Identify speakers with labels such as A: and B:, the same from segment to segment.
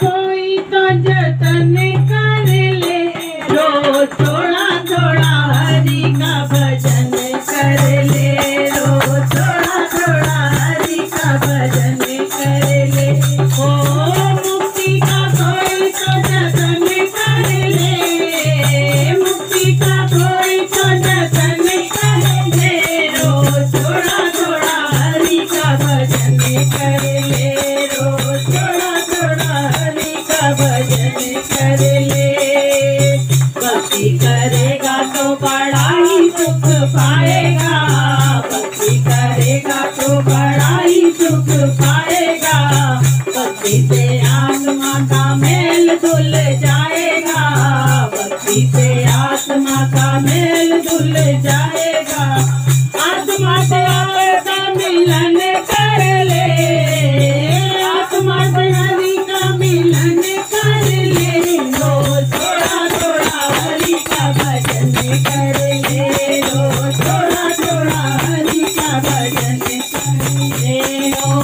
A: खोई तो जतन भजन कर ले भक्ति करेगा तो बड़ा सुख पाएगा भक्ति करेगा तो बड़ा सुख पाएगा। भक्ति से आत्मा का मेल धुल जाएगा भक्ति से आत्मा का मेल धुल जाएगा।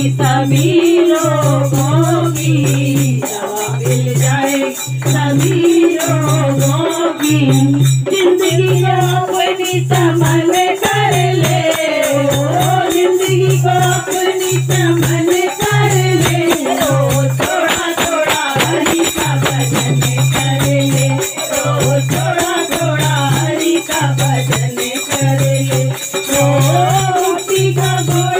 A: सभी लोगों की मिल जाए, सभी लोगों की। ज़िंदगी को अपनी समझ कर ले ज़िंदगी को अपनी समझ कर ले। थोड़ा थोड़ा हरी का भजन कर ले थोड़ा थोड़ा हरी का भजन कर ले। का गोड़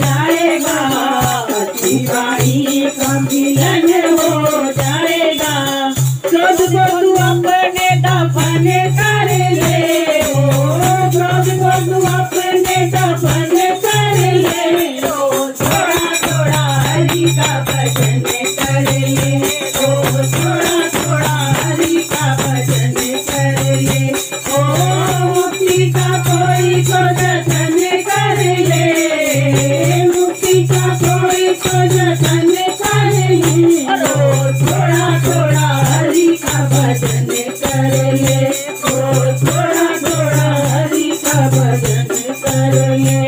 A: भजन करने थोड़ा थोड़ा हरि भजन करने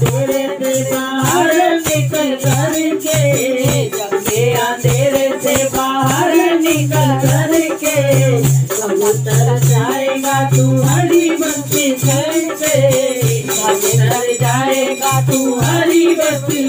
A: तेरे से बाहर निकल करके जगेरा तेरे से बाहर निकल करके जाएगा तू हरी बस्ती करके समुद्र जाएगा तू हरी बस्ती